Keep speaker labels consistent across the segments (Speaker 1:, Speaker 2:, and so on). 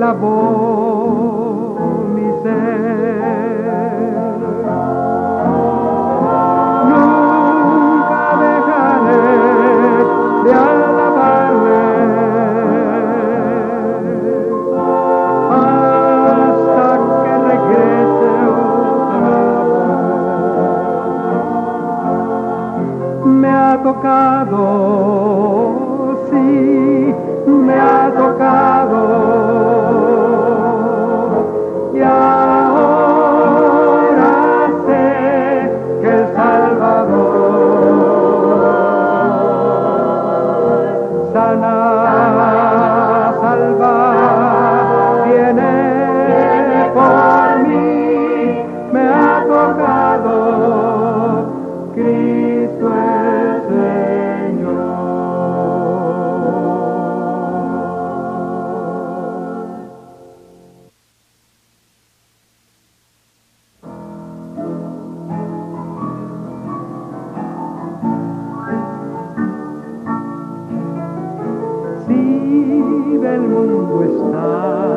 Speaker 1: la beau misère. Del mundo estás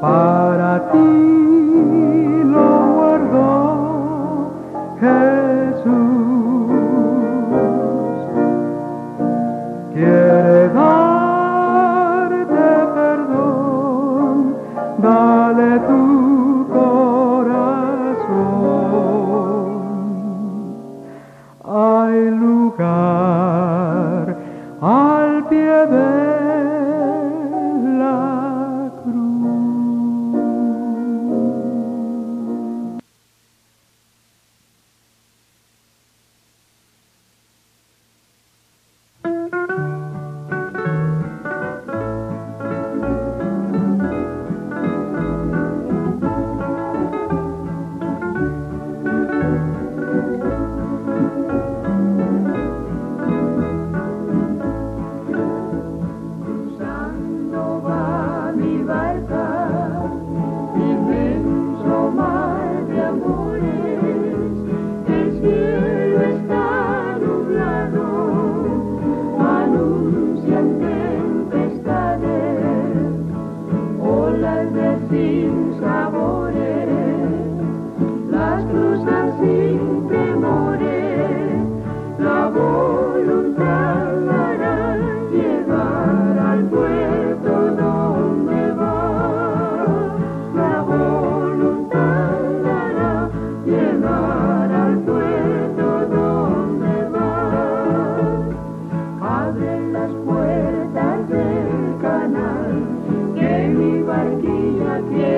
Speaker 1: para ti lo guardó Jesús. Quiere darte perdón, dale tu corazón. Hay lugar al pie de
Speaker 2: sin temores, la voluntad hará llegar al puerto donde va, la voluntad hará llegar al puerto donde va. Abre las puertas del canal que mi barquilla tiene.